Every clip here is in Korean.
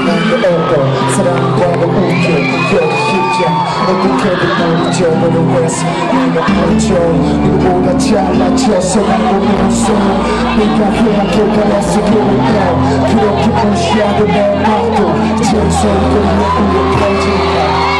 지난 오고 사랑과는 웃겨 웃겨 쉽자 어떻게든 모르죠 너는 왜 내가 보죠 누구보다 잘 맞춰서 난 보면서 네가 회학해 가야서 겨울까 그렇게 무시하고 내 맘도 제소도 예쁘게 펴진다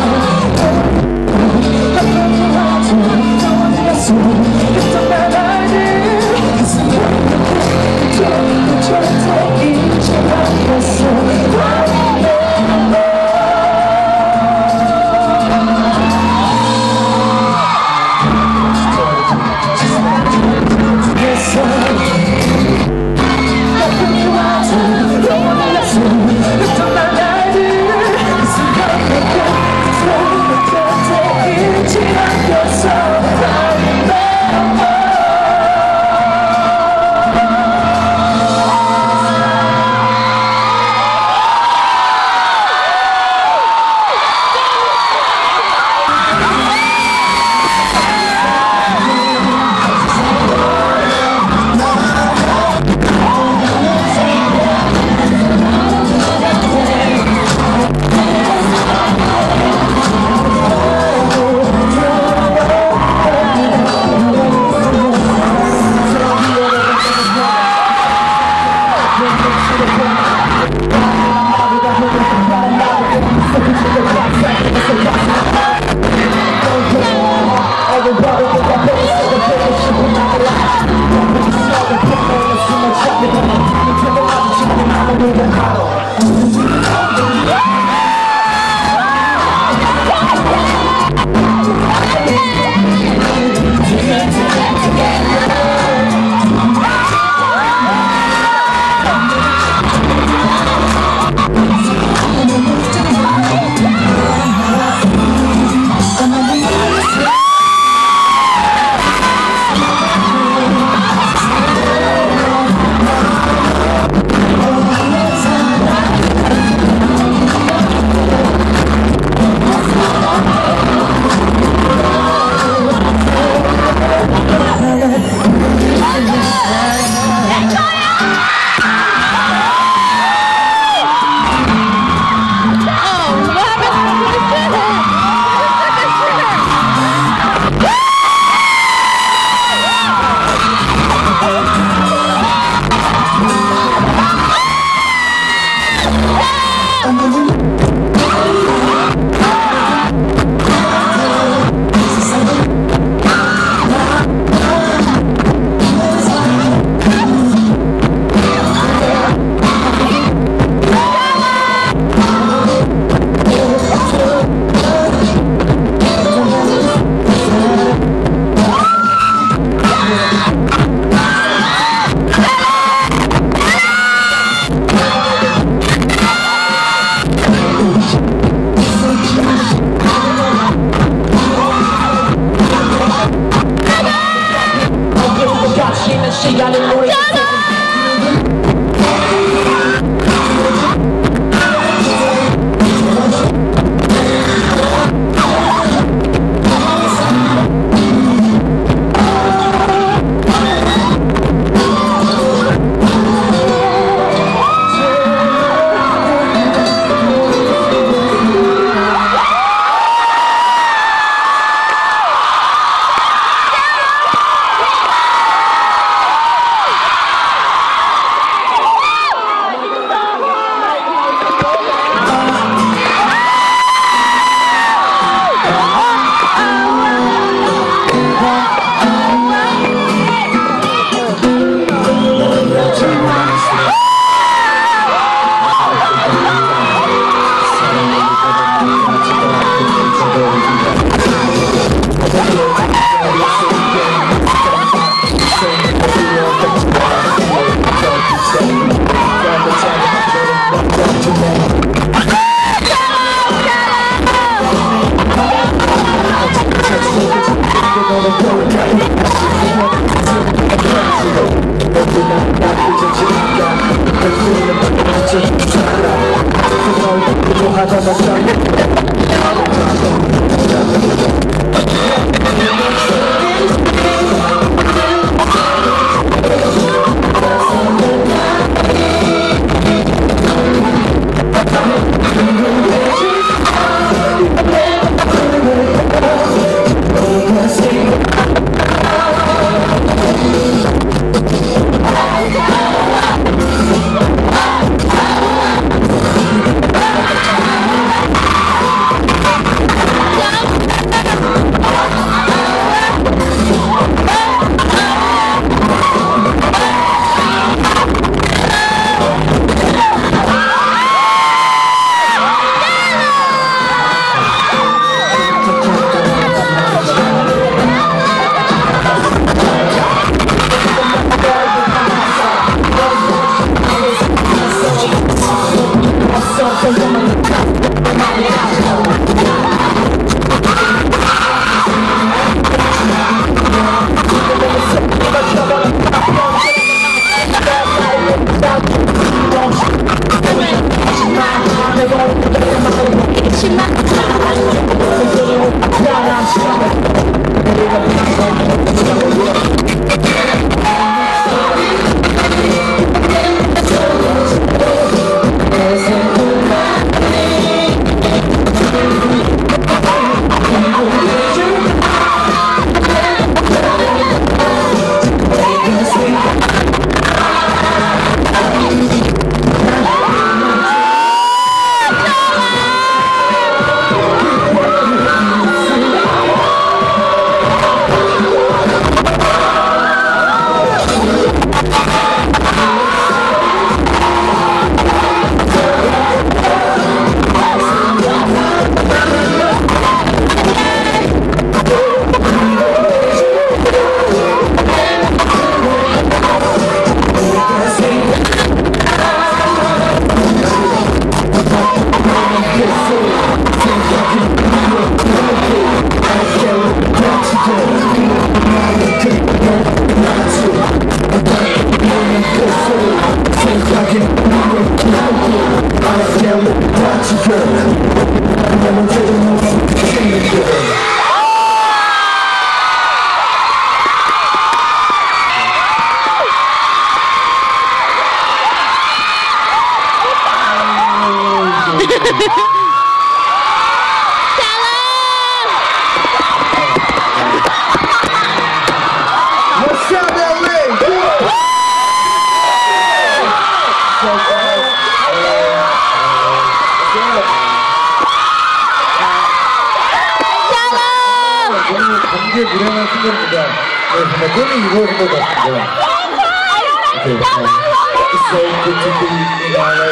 it's so good to be in LA.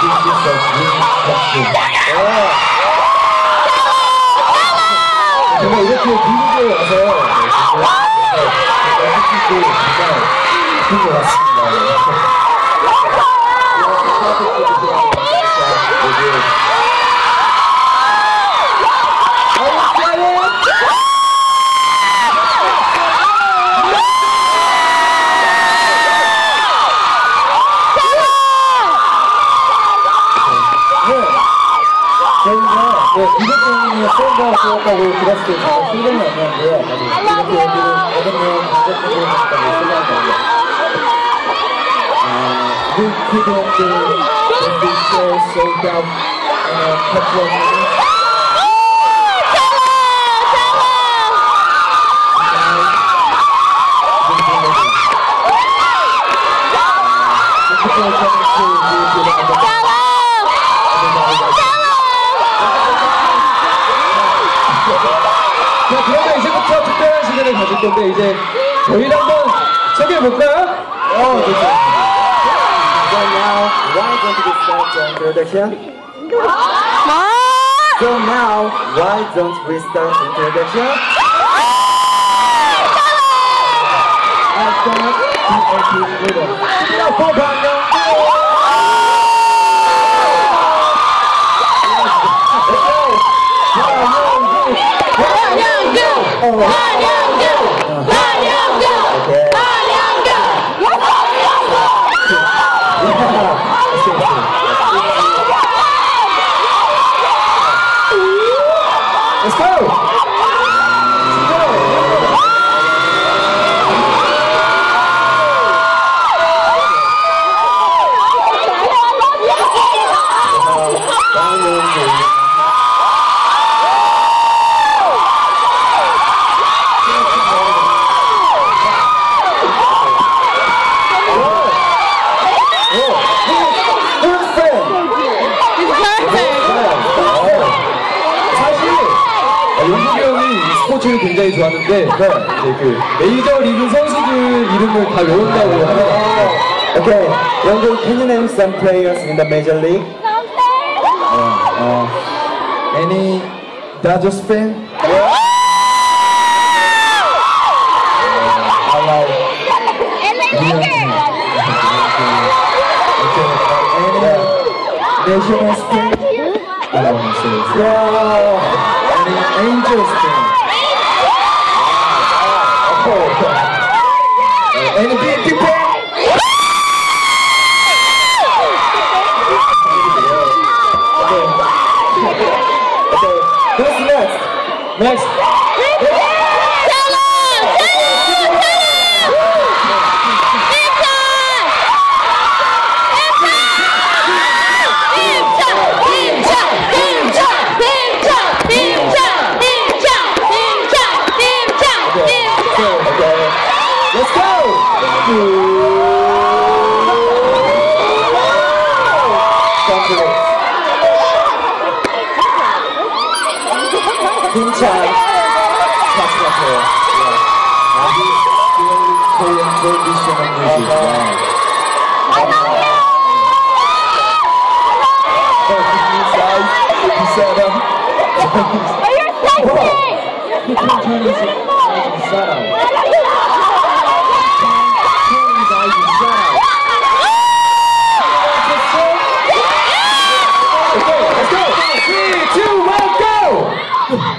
This is a dream come true. 정말 이렇게 미국에 와서 정말 느끼고 정말 기쁜 것 같습니다. 저희가 네, 이것 때문에 쏜다 쏘았다고 들었을 때 정말 생각이 안 나는데요. 이렇게 여기는 여섯 명 가족들이 있다고 생각합니다. Uh, we do when we show sold out in a couple of minutes. 자, 그러면 이제부터 특별한 시간을 가질 건데 이제 저희를 한번 소개해 볼까요? Oh, this is- So now, why don't we start the introduction? So now, why don't we start the introduction? Go! Go! Go, go! Okay. Shorter. 굉장히 좋아하는데 이제 그 메이저 리그 선수들 이름을 다 외운다고 합니다. Okay, Youngoo, can you name some players in the major league? 어, any Dodgers fan? National fan? I don't want to say. Yeah. Any Angels fan? Next.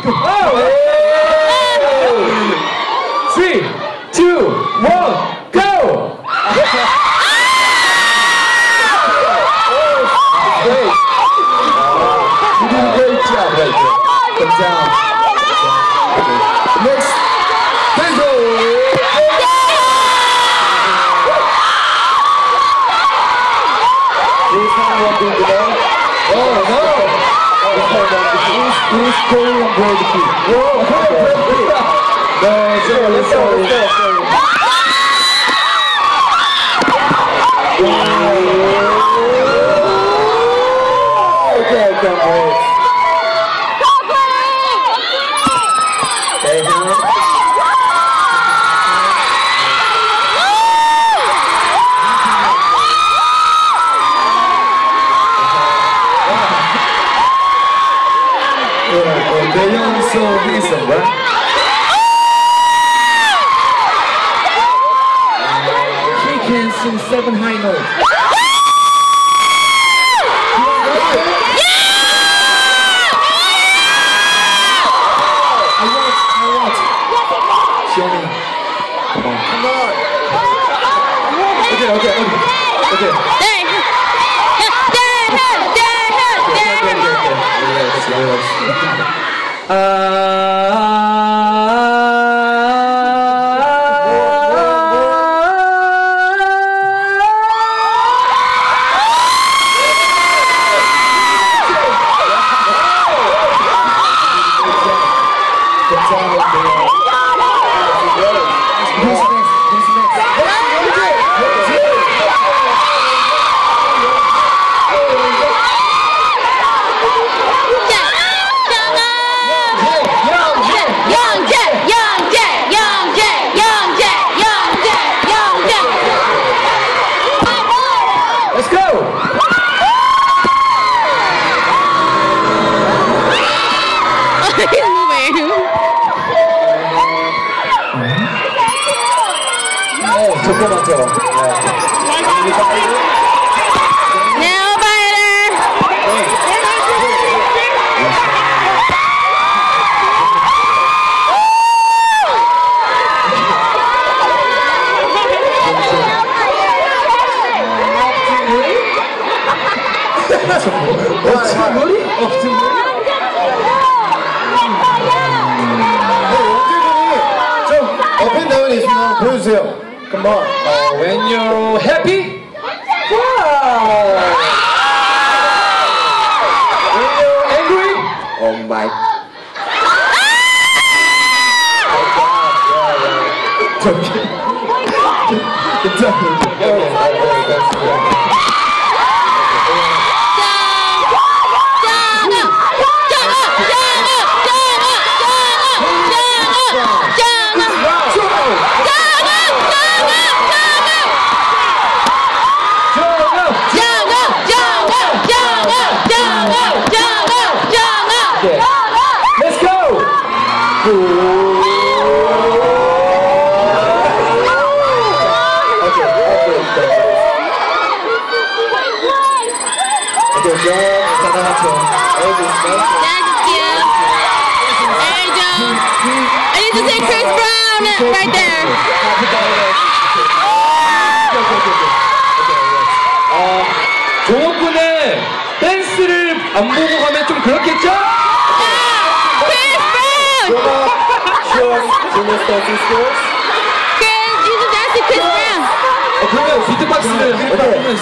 Oh, hey. seven high notes.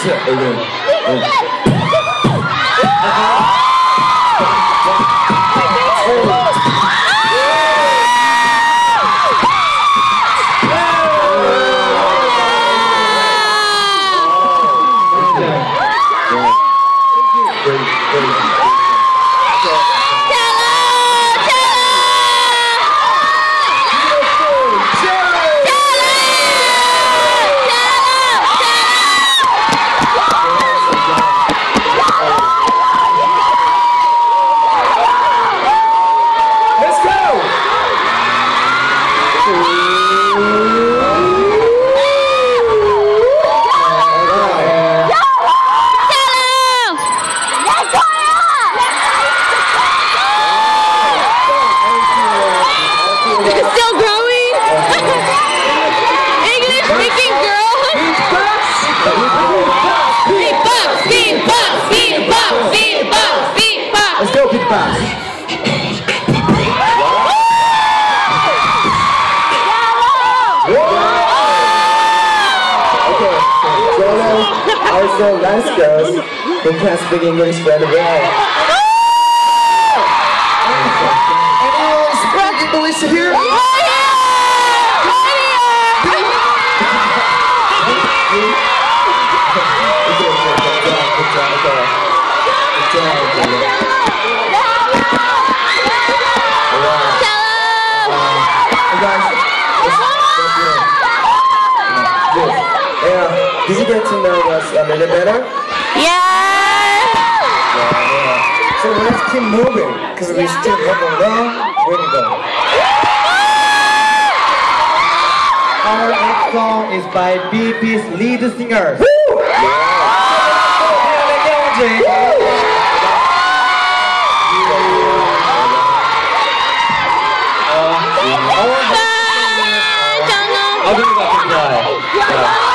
Yeah, Oh, Marcel Vasquez, who can speak English very well. That made it better? Yeah! yeah. So let's keep moving, because we still have a long way to go. Our next song is by BP's lead singer. Woo! Yeah. 어둠이 같은 날.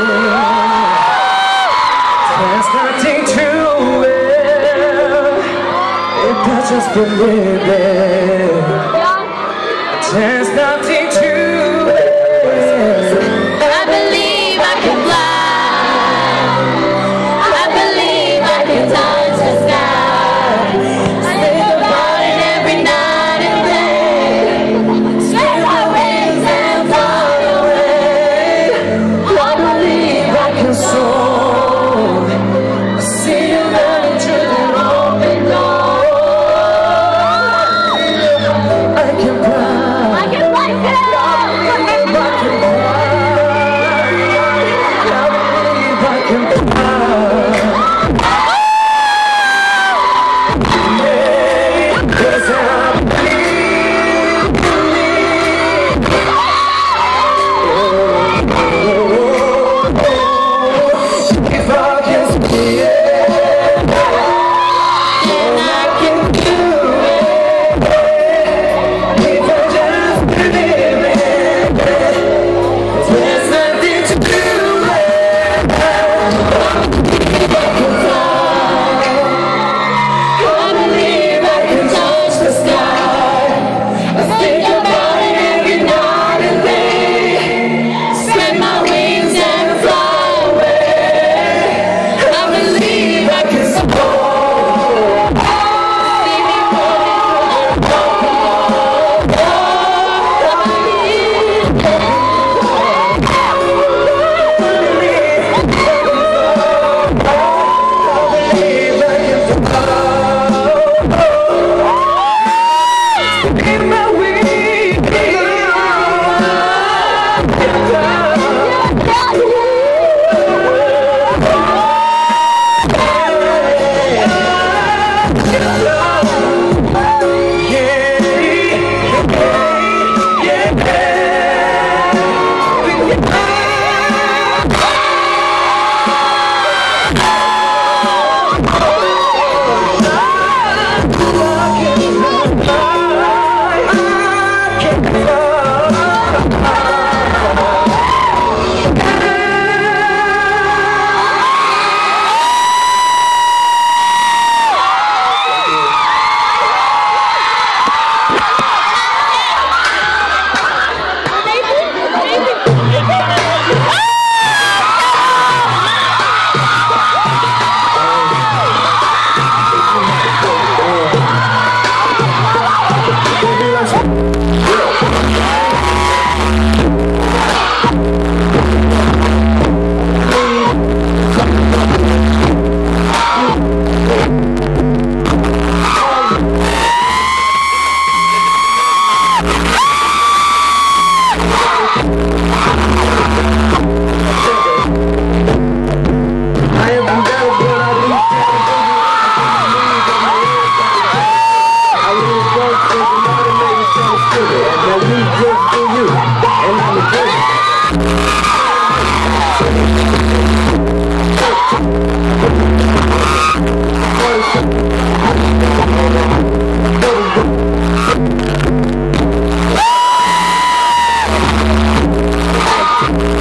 has been living. Thank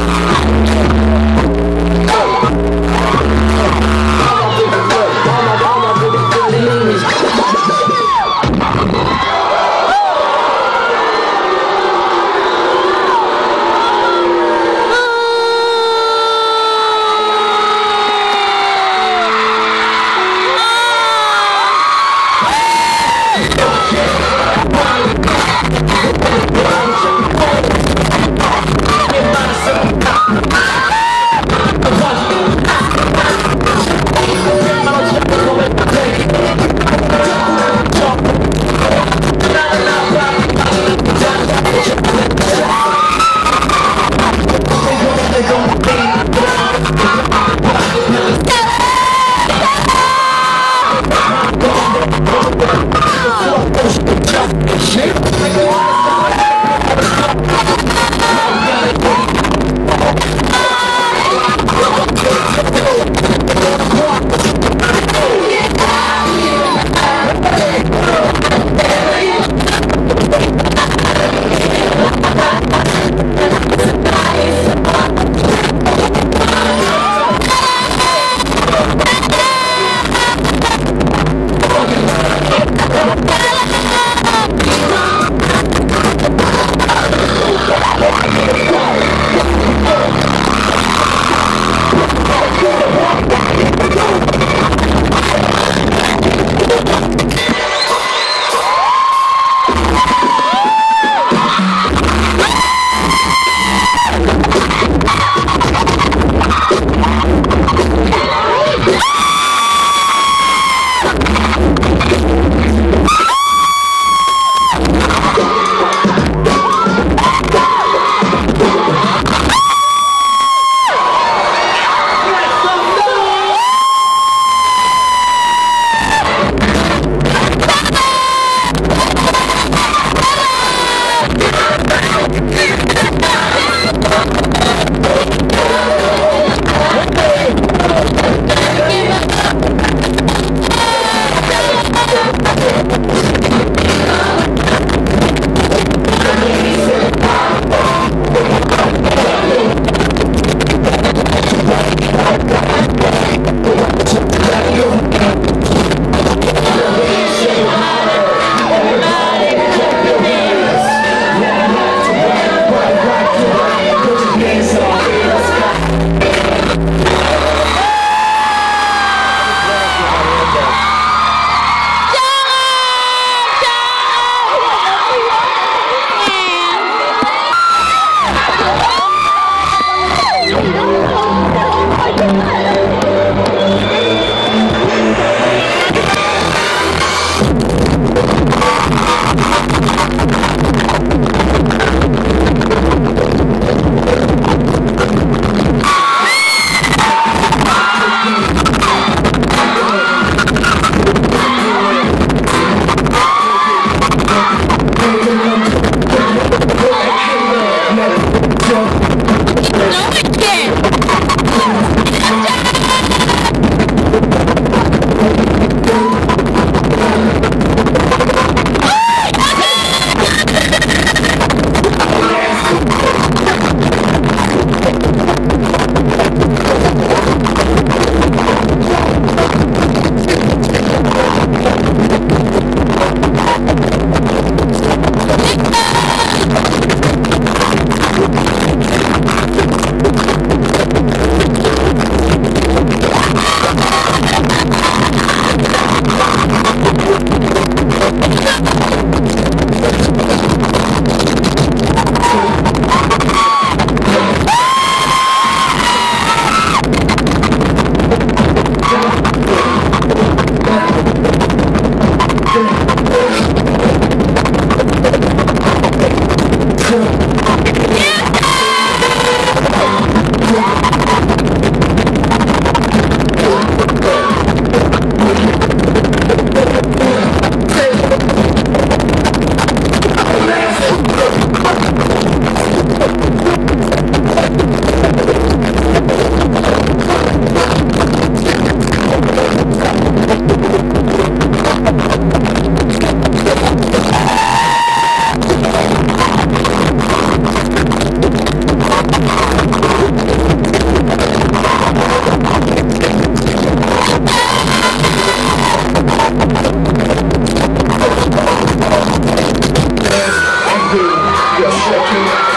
Just